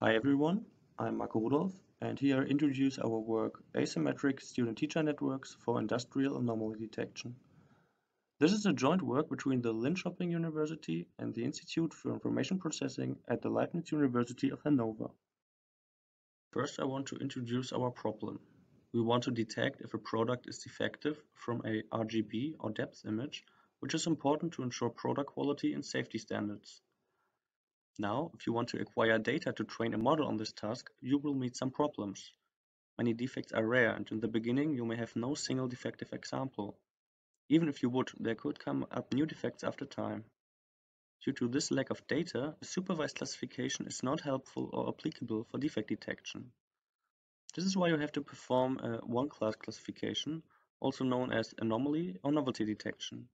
Hi everyone, I'm Marco Rudolph and here I introduce our work Asymmetric Student-Teacher Networks for Industrial Anomaly Detection. This is a joint work between the Linköping University and the Institute for Information Processing at the Leibniz University of Hanover. First I want to introduce our problem. We want to detect if a product is defective from a RGB or depth image, which is important to ensure product quality and safety standards. Now, if you want to acquire data to train a model on this task, you will meet some problems. Many defects are rare and in the beginning you may have no single defective example. Even if you would, there could come up new defects after time. Due to this lack of data, a supervised classification is not helpful or applicable for defect detection. This is why you have to perform a one-class classification, also known as anomaly or novelty detection.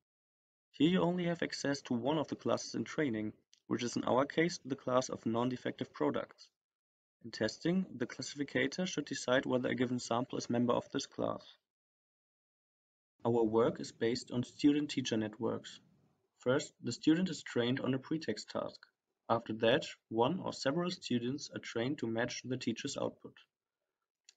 Here you only have access to one of the classes in training, which is in our case the class of non-defective products. In testing, the classificator should decide whether a given sample is member of this class. Our work is based on student-teacher networks. First, the student is trained on a pretext task. After that, one or several students are trained to match the teacher's output.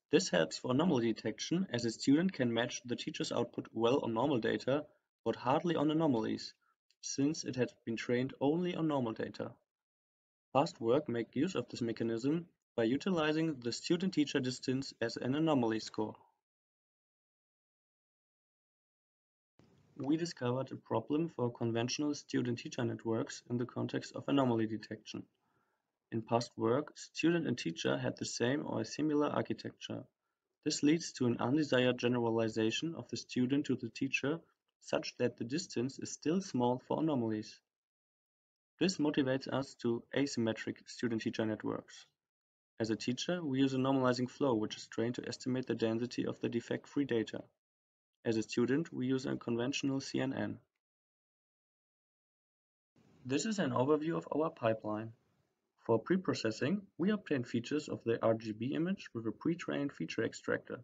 This helps for anomaly detection as a student can match the teacher's output well on normal data, but hardly on anomalies, since it had been trained only on normal data. Past work make use of this mechanism by utilizing the student-teacher distance as an anomaly score. We discovered a problem for conventional student-teacher networks in the context of anomaly detection. In past work, student and teacher had the same or a similar architecture. This leads to an undesired generalization of the student to the teacher such that the distance is still small for anomalies. This motivates us to asymmetric student-teacher networks. As a teacher, we use a normalizing flow which is trained to estimate the density of the defect-free data. As a student, we use a conventional CNN. This is an overview of our pipeline. For preprocessing, we obtain features of the RGB image with a pre-trained feature extractor.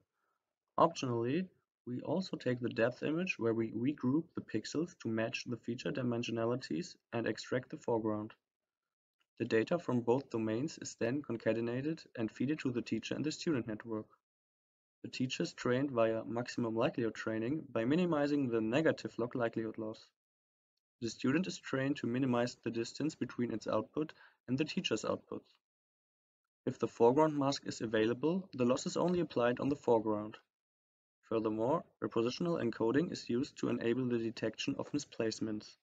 Optionally, we also take the depth image where we regroup the pixels to match the feature dimensionalities and extract the foreground. The data from both domains is then concatenated and fed to the teacher and the student network. The teacher is trained via maximum likelihood training by minimizing the negative log likelihood loss. The student is trained to minimize the distance between its output and the teacher's output. If the foreground mask is available, the loss is only applied on the foreground. Furthermore, repositional encoding is used to enable the detection of misplacements.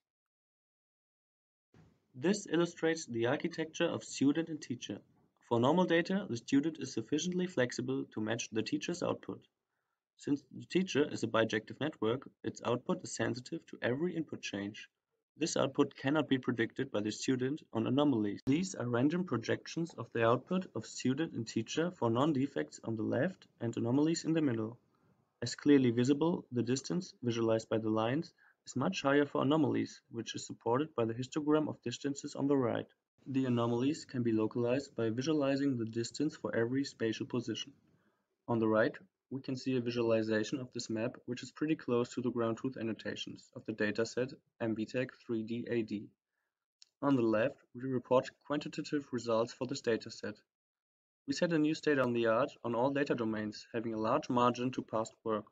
This illustrates the architecture of student and teacher. For normal data, the student is sufficiently flexible to match the teacher's output. Since the teacher is a bijective network, its output is sensitive to every input change. This output cannot be predicted by the student on anomalies. These are random projections of the output of student and teacher for non-defects on the left and anomalies in the middle. As clearly visible, the distance, visualized by the lines, is much higher for anomalies, which is supported by the histogram of distances on the right. The anomalies can be localized by visualizing the distance for every spatial position. On the right, we can see a visualization of this map, which is pretty close to the ground truth annotations of the dataset MVTEC 3D-AD. On the left, we report quantitative results for this dataset. We set a new state on the art on all data domains, having a large margin to past work.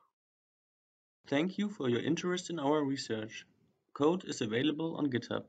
Thank you for your interest in our research. Code is available on GitHub.